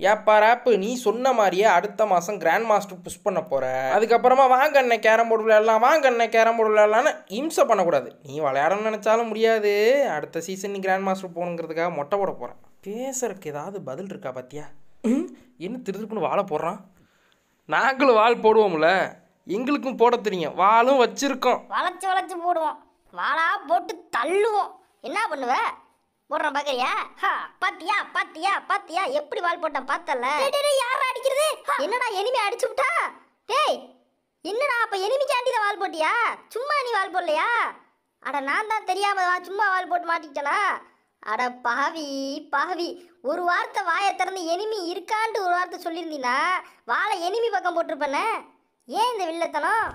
ஏப்பா ராப்பு நீ சொன்ன மாதிரியே அடுத்த மாதம் கிராண்ட் மாஸ்டர் புஷ் பண்ண போகிற அதுக்கப்புறமா வாங்க அண்ணன் கேரம் போர்டு விளையாடலாம் வாங்க அண்ணன் கேரம் போர்டு விளையாடலாம்னு இம்சை பண்ணக்கூடாது. நீ விளையாடணும்னு நினச்சாலும் முடியாது. அடுத்த சீசன் நீ கிராண்ட் மாஸ்டர் போகணுங்கிறதுக்காக மொட்டை போட போகிறேன் பேசுறதுக்கு ஏதாவது பதில் இருக்கா பாத்தியா? ம், என்ன திருப்புன்னு வாழை போடுறான்? நாங்களும் வாள் போடுவோம்ல. எங்களுக்கும் போட தெரியும். வாழும் வச்சிருக்கோம். வளைச்சு வளைச்சு போடுவோம். வாழா போட்டு தள்ளுவோம். என்ன பண்ணுவேன் போடுறோம் பாக்குறியா? பாத்தியா பாத்தியா பாத்தியா? எப்படி வால் போட்டான் பார்த்தல யாரா அடிக்கிறது? என்னடா எனிமி அடிச்சு விட்டா? டேய் என்னடா அப்ப எனிமிக்காண்டி தான் வால் போட்டியா? சும்மா நீ வால் போடலையா? அட நான் தான் தெரியாம சும்மா வால் போட்டு மாட்டிக்கிட்டனா? அட பாவி பாவி. ஒரு வார்த்தை வாயை திறந்து எனிமி இருக்கான்ட்டு ஒரு வார்த்தை சொல்லியிருந்தீங்கன்னா வாழை எனிமி பக்கம் போட்டிருப்பேனே? ஏன் இந்த வில்லத்தனம்?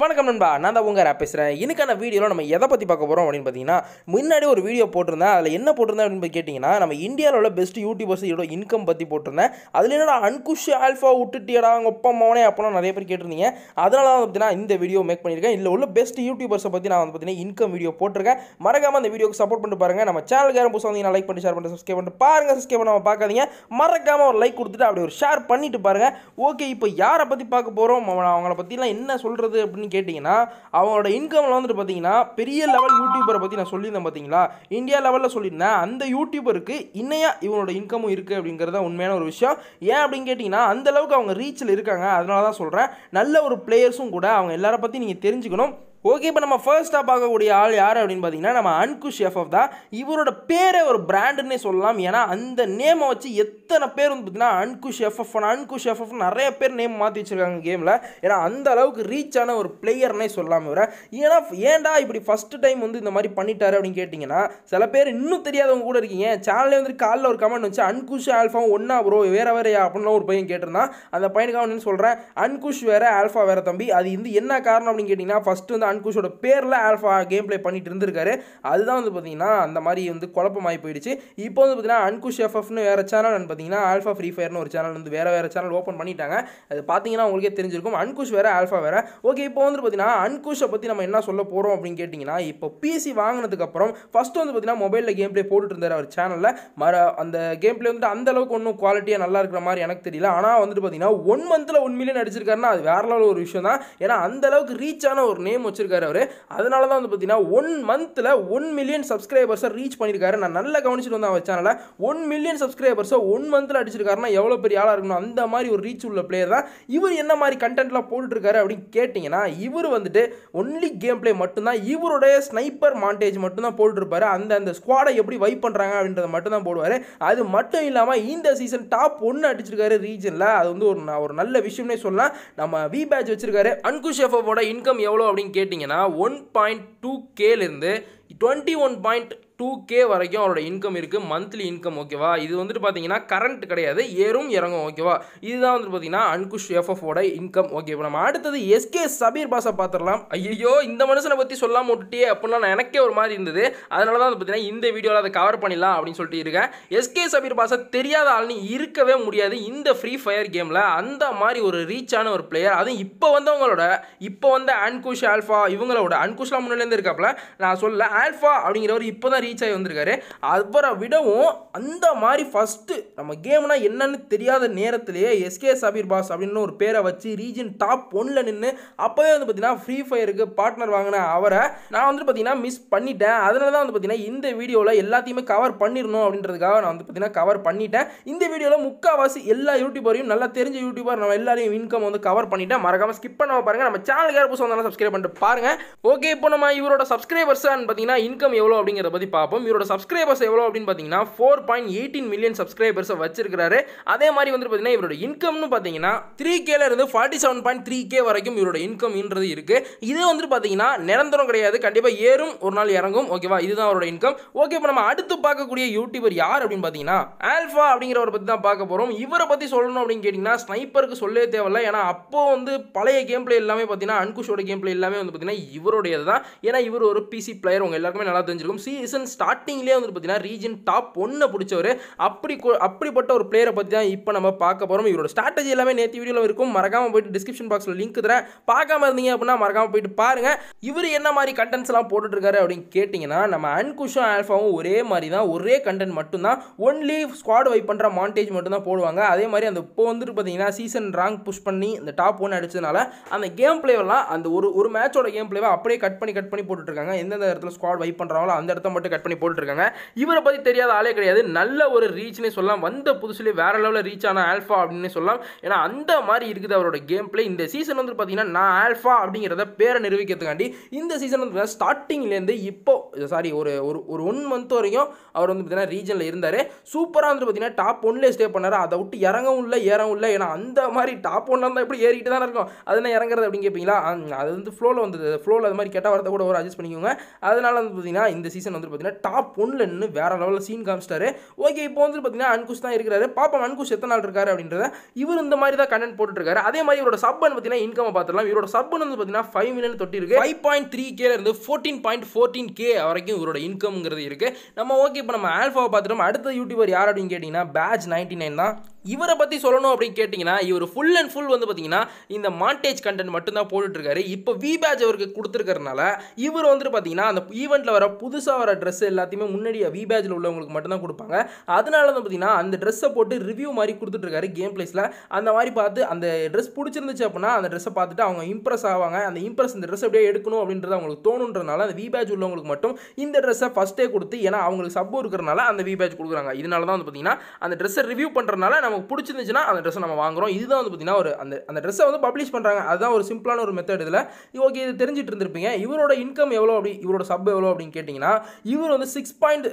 வணக்கம் நண்பா நான் தான் உங்க ரா பேசுகிறேன் இன்னைக்கான வீடியோவில் நம்ம எதை பற்றி பார்க்க போகிறோம் அப்படின்னு பார்த்தீங்கன்னா முன்னாடி ஒரு வீடியோ போட்டிருந்தேன். அதில் என்ன போட்டிருந்தேன் அப்படின்னு கேட்டிங்கன்னா நம்ம இந்தியாவில் உள்ள பெஸ்ட் யூடியூபர்ஸோட இன்கம் பற்றி போட்டிருந்தேன். அதில் என்னடா அன்குஷ் ஆல்ஃபா விட்டுட்டியடா அவங்க ஒப்பா மோனே அப்போலாம் நிறைய பேர் கேட்டிருந்தீங்க. அதனால தான் வந்து பார்த்தீங்கன்னா இந்த வீடியோ மேக் பண்ணியிருக்கேன். இல்லை உள்ள பெஸ்ட் யூடியூபர்ஸை பற்றி நான் வந்து பார்த்தீங்கன்னா இன்கம் வீடியோ போட்டிருக்கேன். மறக்காமல் அந்த வீடியோக்கு சப்போர்ட் பண்ணிட்டு பாருங்க. நம்ம சேனலுக்கு யாரும் புதுசாக வந்தீங்கன்னா லைக் பண்ணி ஷேர் பண்ணி சப்ஸ்கிரைப் பண்ணிட்டு பாருங்க. சப்ஸ்கிரைப் பண்ணாமல் பார்க்காதீங்க. மறக்காமல் ஒரு லைக் கொடுத்துட்டு அப்படி ஒரு ஷேர் பண்ணிட்டு பாருங்கள் ஓகே இப்போ யாரை பற்றி பார்க்க போகிறோம் அவங்கள பற்றிலாம் என்ன சொல்கிறது அப்படின்னு கேட்டிங்கன்னா அவங்களோட இன்கமில் வந்துட்டு பார்த்தீங்கன்னா பெரிய லெவல் யூடியூபரை பற்றி நான் சொல்லியிருந்தேன் பார்த்தீங்களா இந்தியா லெவலில் சொல்லியிருந்தேன். அந்த யூடியூபருக்கு இன்னையா இவனோட இன்கமும் இருக்குது அப்படிங்கிறது தான் உண்மையான ஒரு விஷயம். ஏன் அப்படின்னு கேட்டிங்கன்னா அந்த அளவுக்கு அவங்க ரீச்சில் இருக்காங்க. அதனால தான் சொல்கிறேன் நல்ல ஒரு பிளேயர்ஸும் கூட அவங்க எல்லாரை பற்றி நீங்கள் தெரிஞ்சுக்கணும். ஓகே இப்போ நம்ம ஃபர்ஸ்ட்டாக பார்க்கக்கூடிய ஆள் யார் அப்படின்னு பார்த்தீங்கன்னா நம்ம அன்குஷ் எஃப்எஃப் தான் இவரோட பேரே ஒரு பிராண்டுன்னே சொல்லலாம். ஏன்னா அந்த நேமை வச்சு எத்தனை பேர் வந்து பார்த்தீங்கன்னா அன்குஷ் எஃப்எஃப் அன்குஷ் எஃப்எஃப் நிறைய பேர் நேம் மாற்றி வச்சிருக்காங்க கேமில் ஏன்னா அந்த அளவுக்கு ரீச் ஆன ஒரு பிளேயர்னே சொல்லலாம் இவரை. ஏன்னா ஏன்டா இப்படி ஃபஸ்ட்டு டைம் வந்து இந்த மாதிரி பண்ணிட்டாரு அப்படின்னு கேட்டிங்கன்னா சில பேர் இன்னும் தெரியாதவங்க கூட இருக்கீங்க. சேனல்லே வந்து காலில் ஒரு கமெண்ட் வச்சு அன்குஷ் ஆல்ஃபா ஒன்றா ப்ரோ வேற வேறையா? அப்படின்னு ஒரு பையன் கேட்டிருந்தான். அந்த பையனுக்கு அவன் சொல்கிறேன் அன்குஷ் வேற ஆல்ஃபா வேற தம்பி. அது வந்து என்ன காரணம் அப்படின்னு கேட்டிங்கன்னா ஃபஸ்ட்டு வந்து அன்குஷோட பேரில் ஆல்ஃபா கேம் ப்ளே பண்ணிட்டு இருந்திருக்காரு. அதுதான் வந்து பார்த்தீங்கன்னா அந்த மாதிரி வந்து குழப்பமாகி போயிடுச்சு. இப்போ வந்து பார்த்தீங்கன்னா அன்குஷ் எஃப்எஃப்னு வேறு சேனல் பார்த்தீங்கன்னா ஆல்ஃபா ஃப்ரீ ஃபயர்னு ஒரு சேனல் வந்து வேறு வேறு சேனல் ஓப்பன் பண்ணிட்டாங்க. அது பார்த்தீங்கன்னா உங்களுக்கே தெரிஞ்சிருக்கும். அன்குஷ் வேறு ஆல்ஃபா வேறு. ஓகே இப்போ வந்து பார்த்தீங்கன்னா அன்குஷை பற்றி நம்ம என்ன சொல்ல போகிறோம் அப்படின்னு கேட்டிங்கன்னா இப்போ பிசி வாங்கினதுக்கப்புறம் ஃபஸ்ட்டு வந்து பார்த்தீங்கன்னா மொபைலில் கேம் ப்ளே போட்டுட்டு இருந்தார் அவர் சேனலில் மர அந்த கேம் ப்ளே வந்துட்டு அந்தளவுக்கு ஒன்றும் குவாலிட்டியாக நல்லா இருக்கிற மாதிரி எனக்கு தெரியல. ஆனால் வந்துட்டு பார்த்தீங்கன்னா ஒன் மந்தில் ஒன் மில்லியன் அடிச்சிருக்காருன்னா அது வேற லெவல் ஒரு விஷயம் தான் ஏன்னா அந்தளவுக்கு ரீச் ஆன ஒரு நேம் வச்சு வச்சிருக்காரு அவர். அதனால தான் வந்து பார்த்தீங்கன்னா ஒன் மந்தில் ஒன் மில்லியன் சப்ஸ்கிரைபர்ஸை ரீச் பண்ணியிருக்காரு. நான் நல்லா கவனிச்சுட்டு வந்தேன் சேனலில் ஒன் மில்லியன் சப்ஸ்கிரைபர்ஸை ஒன் மந்தில் அடிச்சிருக்காருன்னா எவ்வளோ பெரிய ஆளாக இருக்கணும்? அந்த மாதிரி ஒரு ரீச் உள்ள பிளேயர் தான். இவர் என்ன மாதிரி கண்டென்ட்லாம் போட்டுருக்காரு அப்படின்னு கேட்டிங்கன்னா இவர் வந்துட்டு ஒன்லி கேம் ப்ளே மட்டும்தான் இவருடைய ஸ்னைப்பர் மாண்டேஜ் மட்டும்தான் போட்டுருப்பாரு அந்த அந்த ஸ்குவாடை எப்படி வைப் பண்ணுறாங்க அப்படின்றத மட்டும்தான் போடுவார். அது மட்டும் இல்லாமல் இந்த சீசன் டாப் ஒன்று அடிச்சிருக்காரு ரீஜனில் அது வந்து ஒரு நான் ஒரு நல்ல விஷயம்னே சொல்லலாம். நம்ம வி பேட்ச் வச்சிருக்காரு அன்குஷ் எஃப்ஓட இன்கம் எவ்வளோ அப்படின்னு கேட்டு கேட்டிங்கன்னா one point two கேலேருந்து twenty one point two K வரைக்கும் அவரோட இன்கம் இருக்குது மந்த்லி இன்கம் ஓகேவா இது வந்துட்டு பார்த்தீங்கன்னா கரண்ட் கிடையாது. ஏறும் இறங்கும் ஓகேவா இதுதான் வந்துட்டு பார்த்தீங்கன்னா அன்குஷ் எஃப்எஃபோட இன்கம் ஓகே இப்போ நம்ம அடுத்தது எஸ்கே சபீர் பாஸை பார்த்துடலாம் ஐயோ இந்த மனுஷனை பற்றி சொல்லாமல் விட்டுட்டே அப்படின்னா நான் எனக்கே ஒரு மாதிரி இருந்தது. அதனால தான் வந்து பார்த்தீங்கன்னா இந்த வீடியோவில் அதை கவர் பண்ணிடலாம் அப்படின்னு சொல்லிட்டு இருக்கேன். எஸ்கே சபீர் பாஸை தெரியாத ஆள்னு இருக்கவே முடியாது. இந்த ஃப்ரீ ஃபயர் கேமில் அந்த மாதிரி ஒரு ரீச்சான ஒரு பிளேயர் அதுவும் இப்போ வந்தவங்களோட இப்போ வந்த அன்குஷ் ஆல்ஃபா இவங்களோட. அன்குஷ்லாம் முன்னாடிலேருந்து இருக்காப்புல. நான் சொல்ல ஆல்ஃபா அப்படிங்கிறவர் இப்போ தான் ரீச் ஆகி வந்திருக்காரு. அவரை விடவும் அந்த மாதிரி ஃபஸ்ட்டு நம்ம கேம்னா என்னன்னு தெரியாத நேரத்திலேயே எஸ்கே சபீர் பாஸ் அப்படின்னு ஒரு பேரை வச்சு ரீஜன் டாப் ஒன்னில் நின்று அப்போவே வந்து பார்த்தீங்கன்னா ஃப்ரீ ஃபயருக்கு பார்ட்னர் வாங்கின அவரை நான் வந்துட்டு பார்த்தீங்கன்னா மிஸ் பண்ணிட்டேன். அதனால தான் வந்து பார்த்தீங்கன்னா இந்த வீடியோவில் எல்லாத்தையுமே கவர் பண்ணிடணும் அப்படின்றதுக்காக நான் வந்து பார்த்தீங்கன்னா கவர் பண்ணிட்டேன். இந்த வீடியோவில் முக்கால்வாசி எல்லா யூடியூபரையும் நல்லா தெரிஞ்ச யூடியூபர் நம்ம எல்லாரையும் இன்கம் வந்து கவர் பண்ணிட்டேன். மறக்காமல் ஸ்கிப் பண்ண பாருங்க. நம்ம சேனல் யார் புதுசாக வந்தாலும் சப்ஸ்கிரைப் பண்ணிட்டு பாருங்கள் ஓகே இப்போ நம்ம இவரோட சப்ஸ்கிரைபர்ஸ் பார்த்தீங்கன்னா இன்கம் எவ்வளோ அப்படிங்கிறத பற்றி பார்ப்போம். இவரோட சப்ஸ்கிரைபர்ஸ் எவ்வளோ அப்படின்னு பார்த்தீங்கன்னா ஃபோர் பாயிண்ட் எயிட்டீன் மில்லியன் சப்ஸ்கிரைபர்ஸை வச்சிருக்காரு அதே மாதிரி வந்து பார்த்தீங்கன்னா இவரோட இன்கம்னு பார்த்தீங்கன்னா த்ரீ கேல இருந்து forty seven point three K வரைக்கும் இவரோட இன்கம்ன்றது இருக்குது இது வந்துட்டு பார்த்தீங்கன்னா நிரந்தரம் கிடையாது. கண்டிப்பாக ஏறும் ஒரு நாள் இறங்கும். ஓகேவா இதுதான் அவரோட இன்கம் ஓகே இப்போ நம்ம அடுத்து பார்க்கக்கூடிய யூடியூபர் யார் அப்படின்னு பார்த்தீங்கன்னா ஆல்ஃபா அப்படிங்கிறவரை பற்றி தான் பார்க்க போகிறோம் இவரை பற்றி சொல்லணும் அப்படின்னு கேட்டிங்கன்னா ஸ்னைப்பருக்கு சொல்லவே தேவையில்லை. ஏன்னா அப்போ வந்து பழைய கேம் பிளே எல்லாமே பார்த்தீங்கன்னா அன்குஷோட கேம் பிளே எல்லாமே வந்து பார்த்தீங்கன்னா இவருடையது தான் ஏன்னா இவர் ஒரு பிசி பிளேயர் உங்கள் எல்லாருக்குமே நல்லா தெரிஞ்சிருக்கும். சீசன் சீசன் ஸ்டார்டிங்லேயே வந்து பார்த்தீங்கன்னா ரீஜன் டாப் ஒன்னை பிடிச்சவர். அப்படி அப்படிப்பட்ட ஒரு பிளேயரை பற்றி தான் இப்போ நம்ம பார்க்க போகிறோம் இவரோட ஸ்ட்ராட்டஜி எல்லாமே நேற்று வீடியோவில் இருக்கும். மறக்காமல் போயிட்டு டிஸ்கிரிப்ஷன் பாக்ஸில் லிங்க் தரேன். பார்க்காம இருந்தீங்க அப்படின்னா மறக்காமல் போயிட்டு பாருங்கள் இவர் என்ன மாதிரி கண்டென்ட்ஸ் எல்லாம் போட்டுட்டு இருக்காரு அப்படின்னு கேட்டிங்கன்னா நம்ம அன்குஷும் ஆல்ஃபாவும் ஒரே மாதிரி தான் ஒரே கண்டென்ட் மட்டும்தான். ஒன்லி ஸ்குவாட் வைப் பண்ணுற மாண்டேஜ் மட்டும்தான் போடுவாங்க. அதே மாதிரி அந்த இப்போ வந்துட்டு பார்த்தீங்கன்னா சீசன் ரேங்க் புஷ் பண்ணி இந்த டாப் ஒன் அடிச்சதுனால அந்த கேம் பிளேவெல்லாம் அந்த ஒரு ஒரு மேட்சோட கேம் பிளேவை அப்படியே கட் பண்ணி கட் பண்ணி போட்டுட்ருக்காங்க எந்தெந்த இடத்துல ஸ்குவாட் வைப் பண்ணுறாங்களோ அந்த இடத்த மட்டும் கட் பண்ணி போட்டுருக்காங்க இவரை பற்றி தெரியாத ஆளே கிடையாது. நல்ல ஒரு ரீச்னே சொல்லலாம். வந்த புதுசுலேயே வேற லெவலில் ரீச் ஆன ஆல்ஃபா அப்படின்னு சொல்லலாம். ஏன்னா அந்த மாதிரி இருக்குது அவரோட கேம் பிளே இந்த சீசன் வந்து பார்த்தீங்கன்னா நான் ஆல்ஃபா அப்படிங்கிறத பேரை நிரூபிக்கிறதுக்காண்டி இந்த சீசன் வந்து ஸ்டார்டிங்லேருந்து இப்போ சாரி ஒரு ஒரு ஒரு ஒன் மந்த் வரைக்கும் அவர் வந்து பார்த்தீங்கன்னா ரீஜனில் இருந்தார். சூப்பராக வந்து பார்த்தீங்கன்னா டாப் ஒன்லேயே ஸ்டே பண்ணார். அதை விட்டு இறங்கவும் இல்லை ஏறவும் இல்லை. ஏன்னா அந்த மாதிரி டாப் ஒன்ல இருந்தால் எப்படி ஏறிக்கிட்டு தான் இருக்கும்? அது என்ன இறங்குறது அப்படின்னு கேட்பீங்களா அது வந்து ஃப்ளோவில் வந்தது. ஃப்ளோவில் அது மாதிரி கெட்ட வார்த்தை கூட ஒரு அட்ஜஸ்ட் பண்ணிக்கோங்க. அதனால வந்து பார்த்தீங்கன்னா இந்த சீசன் வந்து பார்த்தீங்கன்னா டாப் ஒன்ல நின்று வேற லெவலில் சீன் காமிச்சிட்டாரு. ஓகே இப்போ வந்து பார்த்தீங்கன்னா அன்குஷ் தான் இருக்கிறாரு. பாப்பா அன்குஷ் எத்தனை நாள் இருக்காரு அப்படின்றத இவர் இந்த மாதிரி தான் கண்டென்ட் போட்டுருக்காரு அதே மாதிரி இவரோட சப்பன் பார்த்தீங்கன்னா இன்கம் பார்த்துலாம் இவரோட சப்பன் வந்து பார்த்தீங்கன்னா ஃபைவ் மில்லியன் தொட்டி இருக்கு ஃபைவ் பாயிண்ட் த்ரீ கேல இருந்து ஃபோர்டீன் பாயிண்ட் ஃபோர்டீன் கே வரைக்கும் இவரோட இன்கம்ங்கிறது இருக்கு. நம்ம ஓகே இப்போ நம்ம ஆல்ஃபாவை பார்த்துட்டோம். அடுத்த யூடியூபர் யார் அப்படின்னு கேட்டிங்கன்னா பேட்ச் நைன்டி நைன் தான். இவரை பற்றி சொல்லணும் அப்படின்னு கேட்டிங்கன்னா இவர் ஃபுல் அண்ட் ஃபுல் வந்து பார்த்தீங்கன்னா இந்த மாண்டேஜ் கண்டென்ட் மட்டும்தான் போட்டுட்ருக்காரு. இப்போ வி பேட்ச் அவருக்கு கொடுத்துருக்கறனால இவர் வந்துட்டு பார்த்தீங்கன்னா அந்த ஈவெண்ட்டில் வர புதுசாக வர ட்ரெஸ் எல்லாத்தையுமே முன்னாடி வி பேட்சில் உள்ளவங்களுக்கு மட்டும்தான் கொடுப்பாங்க. அதனால வந்து பார்த்தீங்கன்னா அந்த ட்ரெஸ்ஸை போட்டு ரிவ்யூ மாதிரி கொடுத்துட்ருக்காரு கேம் பிளேஸில் அந்த மாதிரி பார்த்து அந்த ட்ரெஸ் பிடிச்சிருந்துச்சு அப்படின்னா அந்த ட்ரெஸ்ஸை பார்த்துட்டு அவங்க இம்ப்ரெஸ் ஆவாங்க. அந்த இம்ப்ரெஸ் இந்த ட்ரெஸ் அப்படியே எடுக்கணும் அப்படின்றது அவங்களுக்கு தோணுன்றனால அந்த வி பேட்ச் உள்ளவங்களுக்கு மட்டும் இந்த ட்ரெஸ்ஸை ஃபஸ்ட்டே கொடுத்து ஏன்னா அவங்களுக்கு சப்போ இருக்கிறனால அந்த வி பேட்ச் கொடுக்குறாங்க. இதனால தான் வந்து பார்த்தீங்கன்னா அந்த ட்ரெஸ்ஸை ரிவ்யூ பண்ணுறதுனால நமக்கு பிடிச்சிருந்துச்சுன்னா அந்த ட்ரெஸ்ஸை நம்ம வாங்குறோம். இதுதான் வந்து பார்த்தீங்கன்னா ஒரு அந்த அந்த ட்ரெஸ்ஸை வந்து பப்ளிஷ் பண்ணுறாங்க அதுதான் ஒரு சிம்பிளான ஒரு மெத்தட் இதில். ஓகே இது தெரிஞ்சிட்டு இருந்திருப்பீங்க. இவரோட இன்கம் எவ்வளோ அப்படி இவரோட சப் எவ்வளோ அப்படின்னு கேட்டிங்கன்னா இவர் வந்து சிக்ஸ் பாயிண்ட்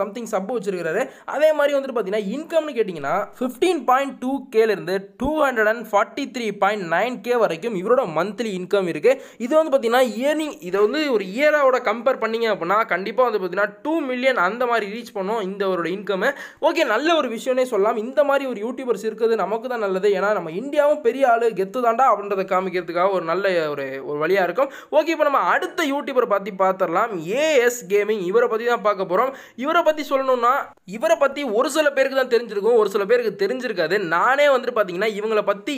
சம்திங் சப் வச்சிருக்கிறாரு. அதே மாதிரி வந்துட்டு பார்த்தீங்கன்னா இன்கம்னு கேட்டிங்கன்னா fifteen point two கேலேருந்து two hundred and forty three point nine K வரைக்கும் இவரோட மந்த்லி இன்கம் இருக்குது இது வந்து பார்த்தீங்கன்னா இயர்னிங் இதை வந்து ஒரு இயரோட கம்பேர் பண்ணீங்க அப்படின்னா கண்டிப்பாக வந்து பார்த்தீங்கன்னா டூ மில்லியன் அந்த மாதிரி ரீச் பண்ணும் இந்த ஒரு இன்கம் ஓகே நல்ல ஒரு விஷயம்னே சொல்லலாம். இந்த மாதிரி ஒரு யூடியூபர்ஸ் இருக்கிறது நமக்கு தான் நல்லது. ஏன்னா நம்ம இந்தியாவும் பெரிய ஆளு கெத்து தாண்டா அப்படின்றத காமிக்கிறதுக்காக ஒரு நல்ல ஒரு ஒரு வழியாக இருக்கும். ஓகே இப்போ நம்ம அடுத்த யூடியூபரை பற்றி பார்த்துடலாம் ஏஎஸ் கேமிங் இவரை பற்றி தான் பார்க்க போகிறோம் இவரை பற்றி சொல்லணும்னா இவரை பற்றி ஒரு சில பேருக்கு தான் தெரிஞ்சிருக்கும். ஒரு சில பேருக்கு தெரிஞ்சிருக்காது. நானே வந்துட்டு பார்த்தீங்கன்னா இவங்களை பற்றி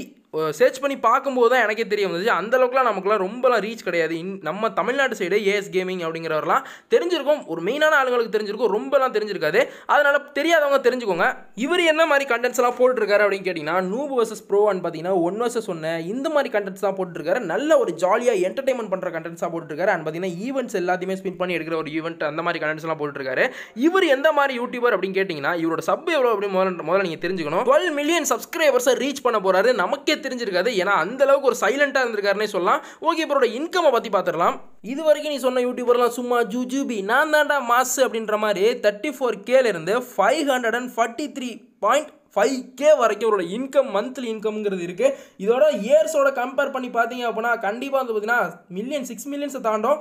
சர்ச் பண்ணி பார்க்கும்போது தான் எனக்கே தெரிய வந்துச்சு அந்தளவுக்குலாம் நமக்குலாம் ரொம்பலாம் ரீச் கிடையாது. இன் நம்ம தமிழ்நாட்டு சைடு ஏஎஸ் கேமிங் அப்படிங்கிறவரெலாம் தெரிஞ்சிருக்கும். ஒரு மெயினான ஆளுங்களுக்கு தெரிஞ்சிருக்கும். ரொம்பலாம் தெரிஞ்சிருக்காது. அதனால் தெரியாதவங்க தெரிஞ்சுக்கோங்க. இவர் என்ன மாதிரி கண்டென்ட்ஸ்லாம் போட்டுருக்காரு அப்படின்னு கேட்டிங்கன்னா நூபு வர்சஸ் ப்ரோன்னு பார்த்தீங்கன்னா ஒன் வர்சஸ் ஒன்று இந்த மாதிரி கண்டென்ட்ஸ் தான் போட்டுருக்காரு நல்ல ஒரு ஜாலியாக என்டர்டைன்மெண்ட் பண்ணுற கண்டென்ட்ஸாக போட்டுருக்காரு அண்ட் பார்த்தீங்கன்னா ஈவெண்ட்ஸ் எல்லாத்தையுமே ஸ்பின் பண்ணி எடுக்கிற ஒரு ஈவெண்ட் அந்த மாதிரி கண்டென்ட்ஸ்லாம் போட்டுருக்காரு இவர் எந்த மாதிரி யூடியூபர் அப்படின்னு கேட்டிங்கன்னா இவரோட சப் எவ்வளோ அப்படின்னு முதல்ல முதல்ல நீங்கள் தெரிஞ்சுக்கணும். டுவெல் மில்லியன் சப்ஸ்கிரைபர்ஸை ரீச் பண்ண போகிறாரு நமக்கே தெரிஞ்சிருக்காது. ஏன்னா அந்த அளவுக்கு ஒரு சைலண்டாக இருந்திருக்காருன்னே சொல்லலாம். ஓகே இவரோட இன்கம்மை பற்றி பார்த்துடலாம் இது வரைக்கும் நீ சொன்ன யூடியூபர்லாம் சும்மா ஜூஜூபி நான் தாண்டா மாஸ் அப்படின்ற மாதிரி thirty four கேலேருந்து five hundred and forty three point five K வரைக்கும் அவரோட இன்கம் மந்த்லி இன்கம்ங்கிறது இருக்குது இதோட இயர்ஸோட கம்பேர் பண்ணி பார்த்தீங்க அப்படின்னா கண்டிப்பாக வந்து பார்த்தீங்கன்னா மில்லியன் சிக்ஸ் மில்லியன்ஸை தாண்டும்.